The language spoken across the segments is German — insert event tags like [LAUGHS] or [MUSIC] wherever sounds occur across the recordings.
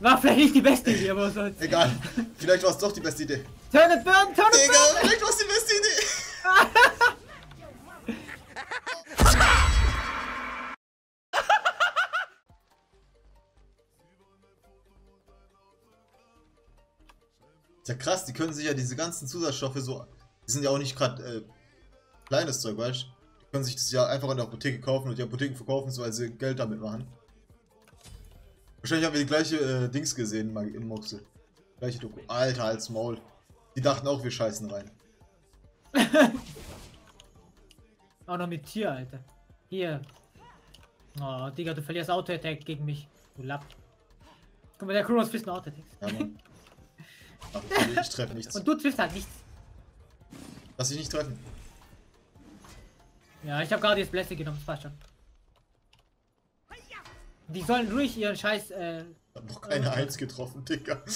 War vielleicht nicht die beste Idee, aber was soll's. Egal. Vielleicht war es doch die beste Idee. Turn it burn, turn it Digga, burn! vielleicht war es die beste Idee. Ist ja krass, die können sich ja diese ganzen Zusatzstoffe so. Die sind ja auch nicht gerade äh, kleines Zeug, weißt du? Können sich das ja einfach an der Apotheke kaufen und die Apotheken verkaufen so, weil sie Geld damit machen. Wahrscheinlich haben wir die gleiche äh, Dings gesehen in Moxe. Gleiche Doku. Alter, als Maul. Die dachten auch, wir scheißen rein. [LAUGHS] Auch noch mit Tier, Alter. Hier. Oh, Digga, du verlierst Auto-Attack gegen mich. Du Lapp. Guck mal, der Kronos frisst nur Auto-Attacks. Ja, Mann. [LAUGHS] Ach, ich, ich treffe nichts. Und du triffst halt nichts. Lass dich nicht treffen. Ja, ich habe gerade jetzt Blessing genommen, das passt schon. Die sollen ruhig ihren Scheiß, äh... Ich hab noch keine Eins getroffen, Digga. [LAUGHS] [LAUGHS]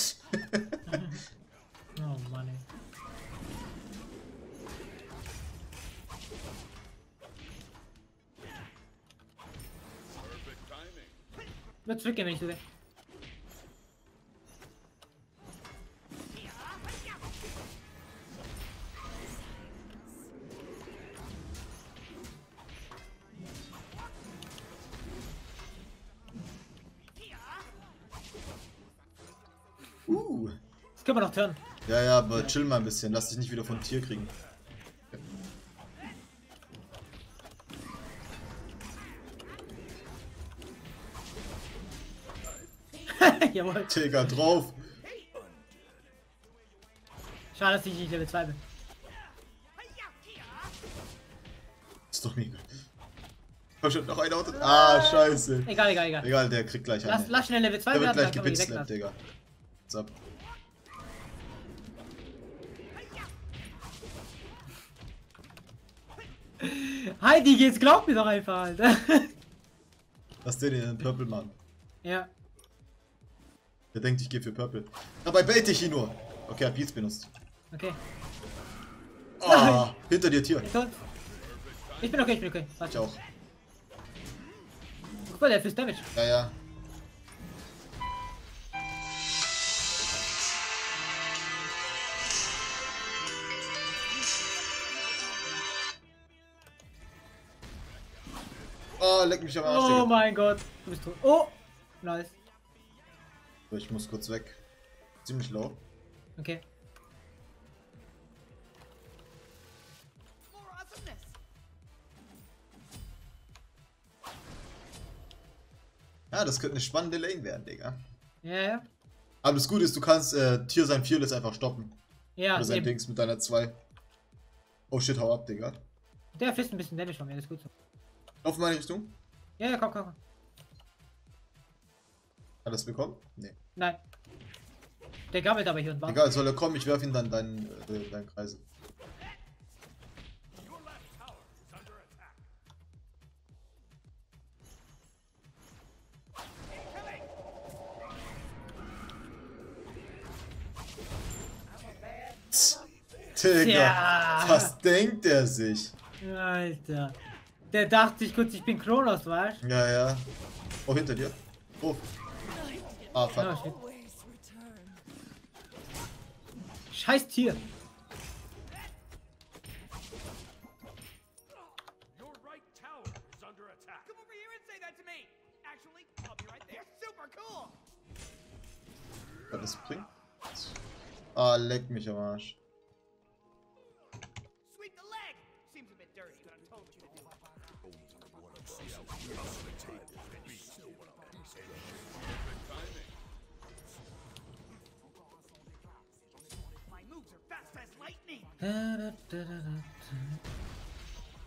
Oh Mann, ey. Wird zurückgehen, wenn ich so will. Können wir noch turnen. Ja, ja, aber chill mal ein bisschen. Lass dich nicht wieder von Tier kriegen. [LAUGHS] Jawohl. Digga, drauf. Schade, dass ich nicht Level 2 bin. Ist doch mega. Komm schon, noch ein Auto. Ah, scheiße. Egal, egal, egal. Egal, der kriegt gleich Lass, einen. lass schnell Level 2 Der wird gleich gepitzelt. Digga. What's up? [LAUGHS] Heidi geht's, glaub mir doch einfach, Alter. [LAUGHS] Lass den in den Purple Mann. ja. Der denkt, ich gehe für Purple. Dabei bait ich ihn nur. Okay, er hat Beats benutzt. Okay. Ah, [LAUGHS] hinter dir Tier. Ich, ich bin okay, ich bin okay. Ich Warte. auch. Guck mal, der fürs Damage. Ja, ja. Oh, leck mich am Arsch, Oh Digga. mein Gott. Du bist tot. Oh! Nice. Ich muss kurz weg. Ziemlich low. Okay. Ja, das könnte eine spannende Lane werden, Digga. Ja, ja. Aber das Gute ist, du kannst äh, Tier sein Fearless einfach stoppen. Ja, Oder sein eben. Dings mit deiner 2. Oh shit, hau ab, Digga. Der frisst ein bisschen Damage von mir, das ist gut so. Lauf in meine Richtung. Ja, ja, komm, komm, komm. Hat er es bekommen? Nee. Nein. Der gammelt aber hier und war. Egal, soll er kommen, ich werf ihn dann deinen, äh, deinen Kreise. Digga, Tja. was denkt er sich? Alter. Der dachte sich kurz, ich bin Kronos, weißt du? Ja, ja. Oh, hinter dir. Oh. Ah, fuck. Shit. Scheiß Tier. Das bringen? Ah, leck mich am Arsch.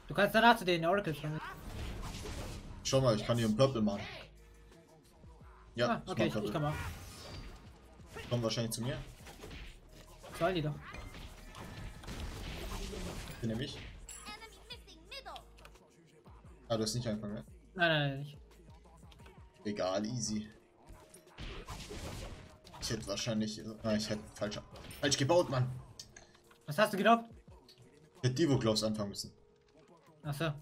Du kannst danach zu den Oracles kommen. Schau mal, ich kann hier einen Purple machen. Ja, Ah, okay, ich, ich komm auch. Kommen wahrscheinlich zu mir. Sollen die doch. Hier nehme ich. Enemy missing middle. Ah, du hast nicht angefangen, ne? Nein, nein, nein, nicht. Egal, easy. Ich hätte wahrscheinlich. Ah, ich hätte falsch, falsch gebaut, Mann. Was hast du gedacht? Ich hätte Divo Gloves anfangen müssen. Achso.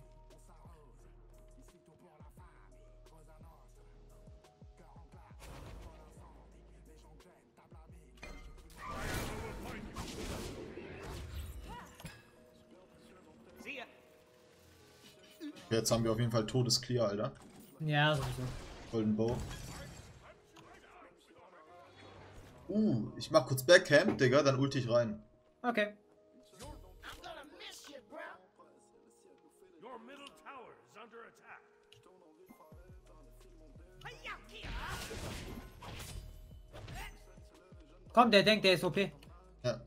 Jetzt haben wir auf jeden Fall Todes Clear, Alter. Ja, sowieso. Golden Bow. Uh, ich mach kurz Backcamp, Digga, dann ulti ich rein. Okay. Your middle tower is under attack. Komm, der denkt, der ist OP. Ja.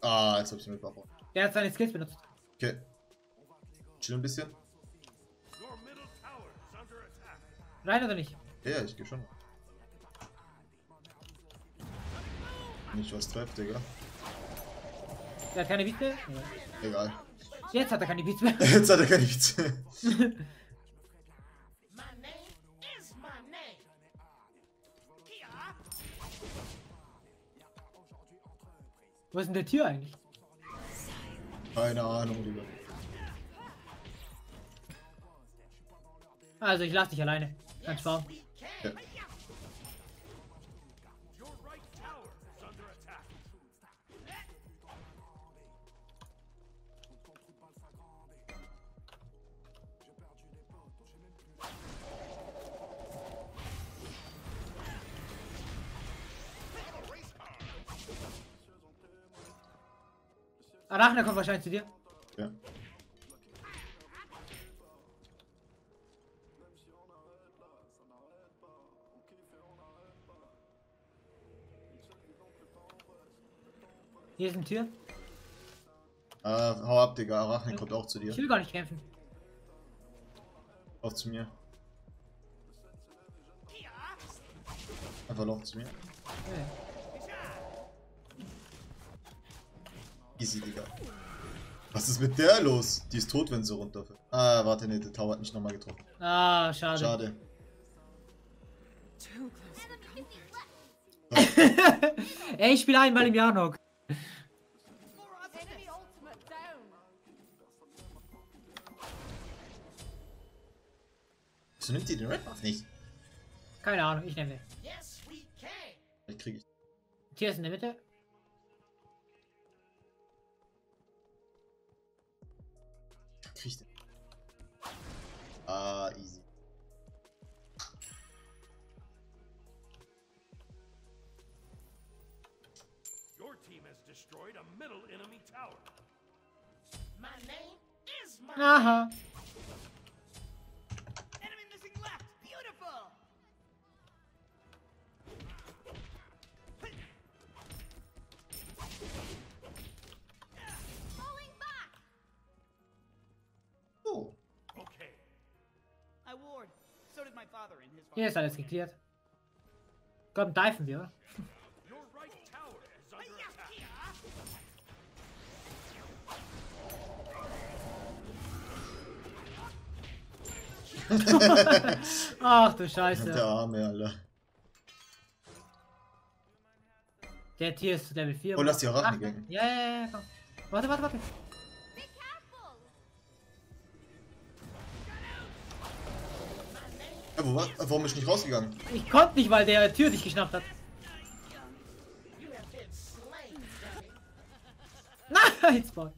Ah, jetzt hab ich mit Waffe. Der hat seine Skills benutzt. Okay. Chill ein bisschen. Rein oder nicht? Ja, ich geh schon. Nicht was trefft, Digga. Der hat keine Beats mehr? Ja. Egal. Jetzt hat er keine Beats [LAUGHS] mehr. Jetzt hat er keine name. Here. Wo ist denn der Tier eigentlich? Keine Ahnung, Digga. Also, ich lass dich alleine. Ganz warm. Ja. Arachne kommt wahrscheinlich zu dir. Ja. Hier ist ein Tier. Äh, hau ab, Digga. Arachne kommt auch zu dir. Ich will gar nicht kämpfen. Lauf zu mir. Einfach lauf zu mir. Ja. Easy, Digga. Was ist mit der los? Die ist tot, wenn sie runterfällt. Ah, warte, nee, der Tower hat mich nochmal getroffen. Ah, schade. Schade. Enemy 50 left. Ey, ich spiele einmal im Jahr noch. Wieso nimmt die den Red Buff nicht? Keine Ahnung, ich nehme den. Yes, we can. Vielleicht krieg ich. Tier ist in der Mitte. Ah, easy. Your team has destroyed a middle enemy tower. My name is my Aha. enemy Hier ist alles geklärt. Komm, diven wir, oder? [LAUGHS] Ach du Der Scheiße. Arme, Alter. Der Tier ist Level 4. Oh, lass die gängen. Ja, ja, ja, komm. Warte, warte, warte. Ja, wo war, warum ist ich nicht rausgegangen? Ich konnte nicht, weil der Tür dich geschnappt hat. Nein, Spawn.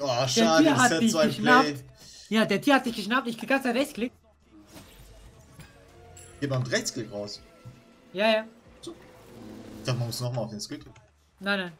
Oh, Der schade, Tier das hat Set dich 2 geschnappt. Play. Ja, der Tier hat dich geschnappt. Ich krieg ganz Rechtsklick. Geh beim Rechtsklick raus. Ja, ja. Ich dachte, man muss nochmal auf den Skill drücken. Nein, nein.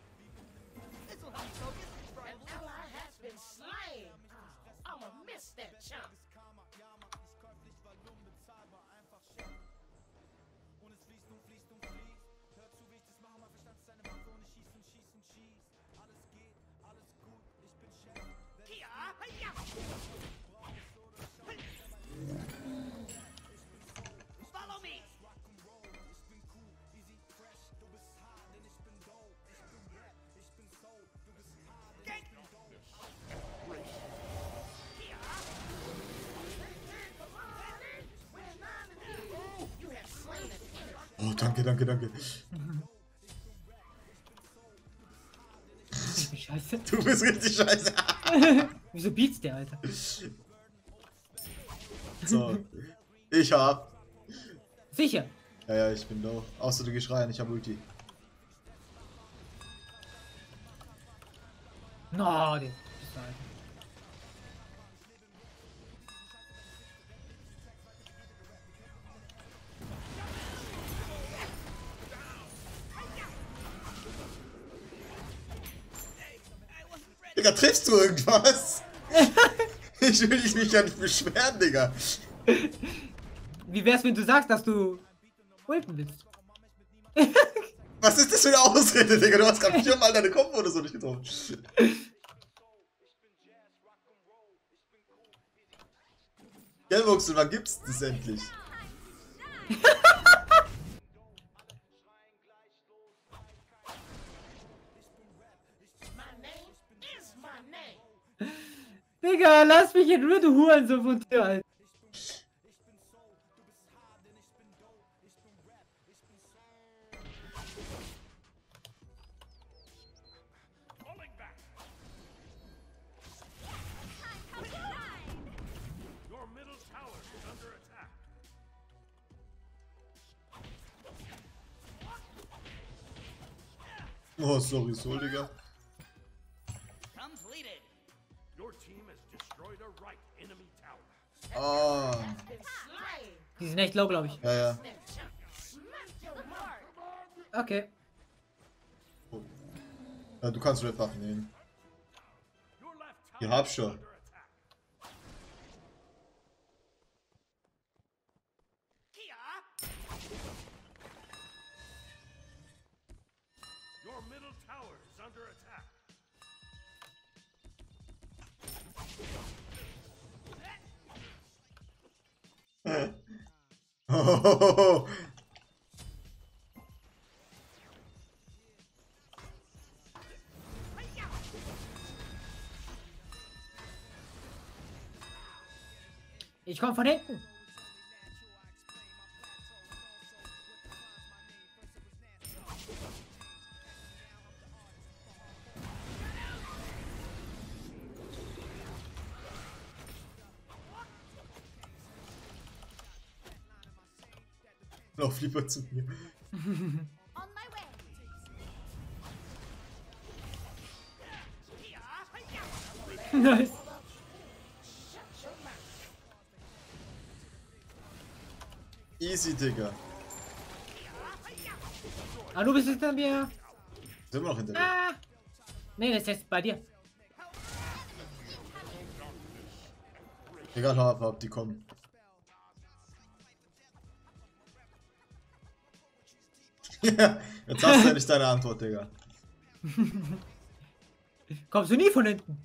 Oh, danke, danke, danke. Scheiße. Du bist richtig scheiße. [LAUGHS] Wieso beats der, Alter? So. Ich hab. Sicher. Ja, ja, ich bin low. Außer du gehst rein, ich hab Ulti. No, den. Digga, triffst du irgendwas? [LAUGHS] ich will dich nicht ja nicht beschweren, Digga. Wie wär's, wenn du sagst, dass du ulten willst? [LAUGHS] Was ist das für eine Ausrede, Digga? Du hast gerade viermal deine Kombo oder so nicht getroffen. [LAUGHS] Gelboxel, wann gibt's das endlich? Digga, lass mich in Ruhe, du Hurensohn von dir, Alter. Oh, sorry, so, Digga. Sind echt low, glaube ich. ja, ja. Okay. ja du kannst Red Buff nehmen. Your left tower Ich hab is schon. Ich komme von hinten. Lauf lieber zu mir. [LAUGHS] Nice. Easy, Digga. Ah, du bist hinter mir. Sind wir noch hinter dir? Ah. Nee, das ist jetzt bei dir. Egal, hau ab, die kommen. Jetzt hast du ja nicht deine Antwort, Digga. Kommst du nie von hinten?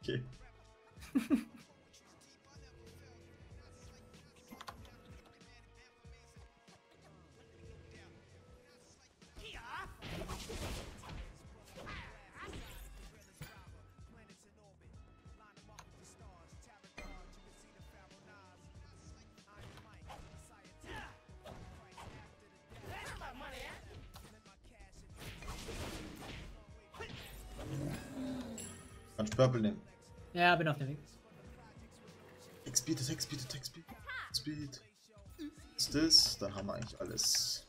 Okay. [LAUGHS] Kannst Purple nehmen. Ja, bin auf dem Weg. Attack Speed, Attack Speed, Attack Speed. Speed. Ist das? Dann haben wir eigentlich alles.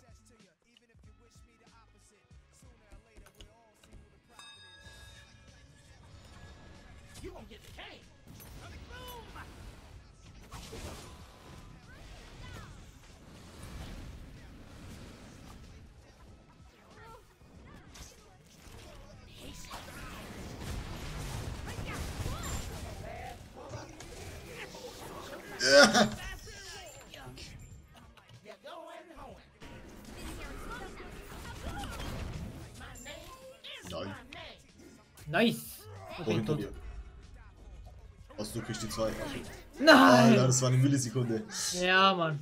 success to you, even if you wish me the opposite. Sooner or later, we'll all see who the prophet is. You won't get the cane! Boom! Yeah. [LAUGHS] Außer du kriegst die zwei. Nein. Alter, das war eine Millisekunde. Ja, Mann.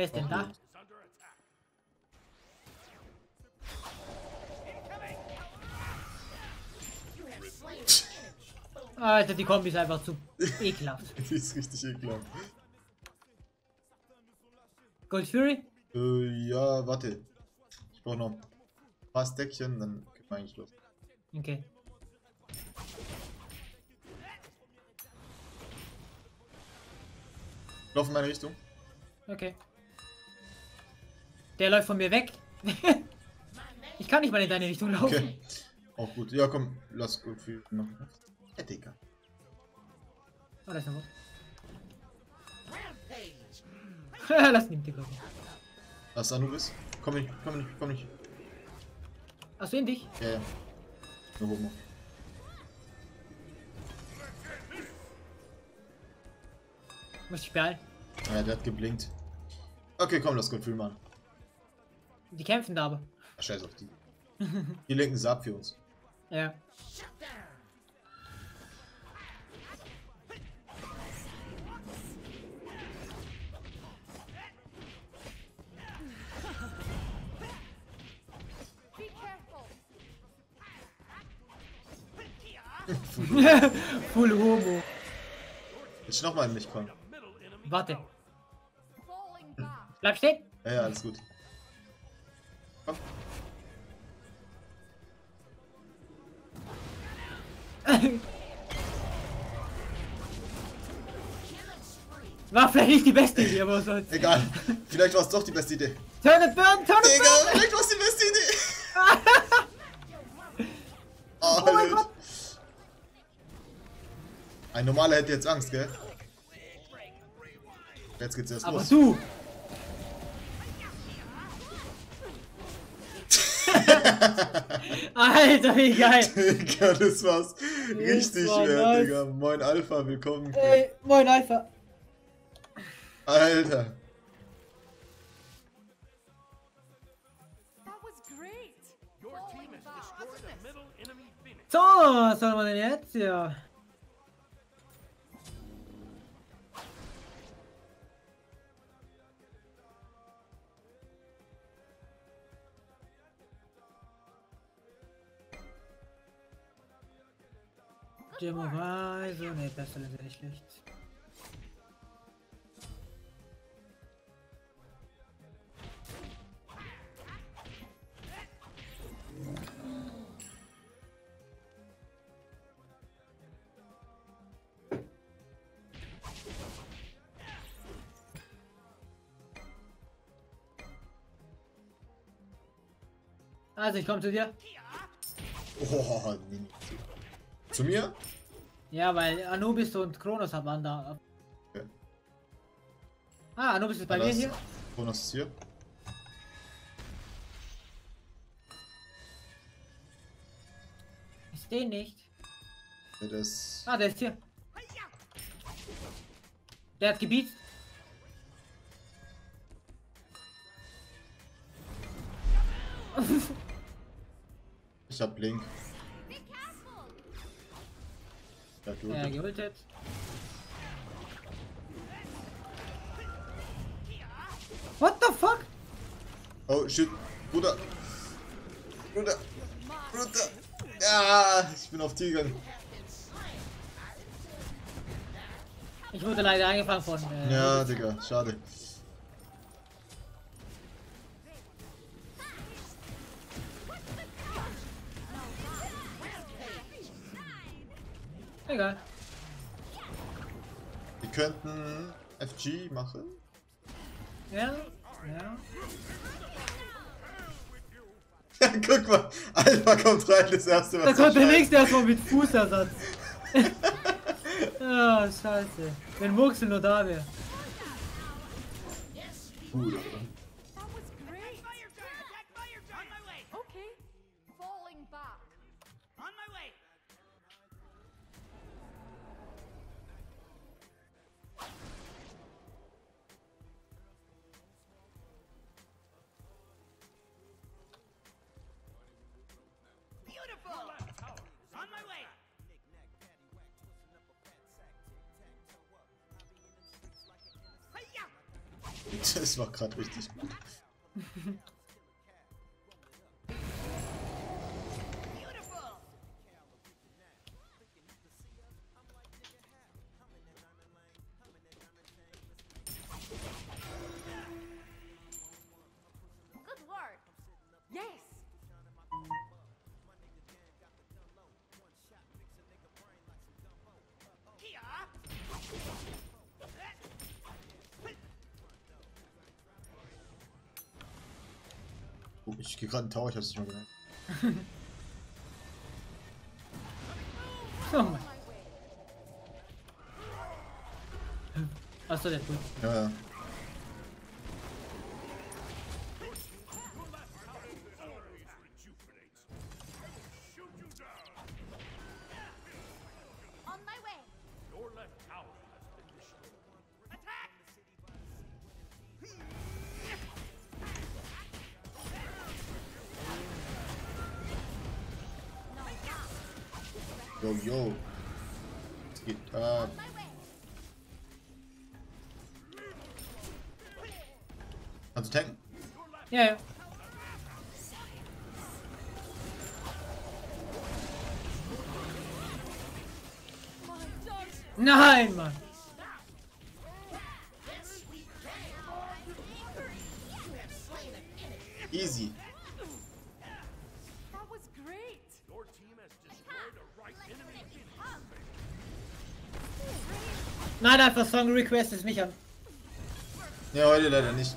Wer ist denn da? Alter, die Kombi ist einfach zu [LAUGHS] ekelhaft. Die ist richtig ekelhaft. Gold Fury? Äh, ja, warte. Ich brauche noch ein paar Steckchen, dann können wir eigentlich los. Okay. Lauf in meine Richtung. Okay. Der läuft von mir weg. [LAUGHS] ich kann nicht mal in deine Richtung laufen. Okay. Auch gut. Ja, komm, lass gut viel machen. Ja, Digga. Oh, da ist noch was. [LAUGHS] Lass ihn gucken. Was Anubis? Komm nicht, komm nicht, komm nicht. Achso, in dich? Ja, ja. Nur hoch noch. Muss ich beeilen. Ja, der hat geblinkt. Okay, komm, lass Gefühl machen. Die kämpfen da aber. Ach, scheiß auf die. Die lenken sie ab für uns. Ja. [LAUGHS] Full Homo. Jetzt nochmal in mich kommen. Warte. Bleib stehen. Ja, ja, alles gut. War vielleicht nicht die beste Idee, aber was soll's. Egal. Vielleicht war es doch die beste Idee. Turn it burn, turn it Egal, burn! vielleicht war es die beste Idee. oh, [LAUGHS] Oh mein. Gott! Ein normaler hätte jetzt Angst, gell? Jetzt geht's erst Aber los. du! [LAUGHS] Alter, wie geil! Digga, das war's richtig war wert, nice. Digga. Moin Alpha, willkommen. Ey, moin Alpha. Alter. That was great. Your team Falling has back. destroyed a middle enemy Phoenix. So, was soll man denn jetzt? Ja. Demo so, ne, besser ist nicht schlecht. Also, ich komme zu dir. Oh. Zu mir? Ja, weil Anubis und Kronos waren da. Okay. Ah, Anubis ist bei Ja, mir hier. Kronos ist hier. Ich den nicht. Ja, das. Ah, der ist hier. Der hat Gebiet. Ich hab Blink. Careful. Ja, geultet. What the fuck? Oh, shit. Bruder. Bruder. Bruder. Ja, ich bin auf Tiger. Ich wurde leider angefangen von. Äh, Ja, Digga, schade. Egal. Wir könnten FG machen. Ja, ja. [LAUGHS] Guck mal, Alpha kommt rein, das erste Da was kommt der er nächste erstmal mit Fußersatz. [LAUGHS] Ah, scheiße. Wenn Murksel nur da wäre. Cool. [LAUGHS] Das war gerade richtig gut. Oh, ich gehe gerade in den Tower, ich hab's nicht mal gemerkt. [LAUGHS] Oh mein. way. Achso, der gut. Ja, ja. Es geht ab. Kannst du tanken? Ja, ja. Nein, Mann. Yes, Nein, einfach Song Request ist mich an. Ja, heute leider nicht.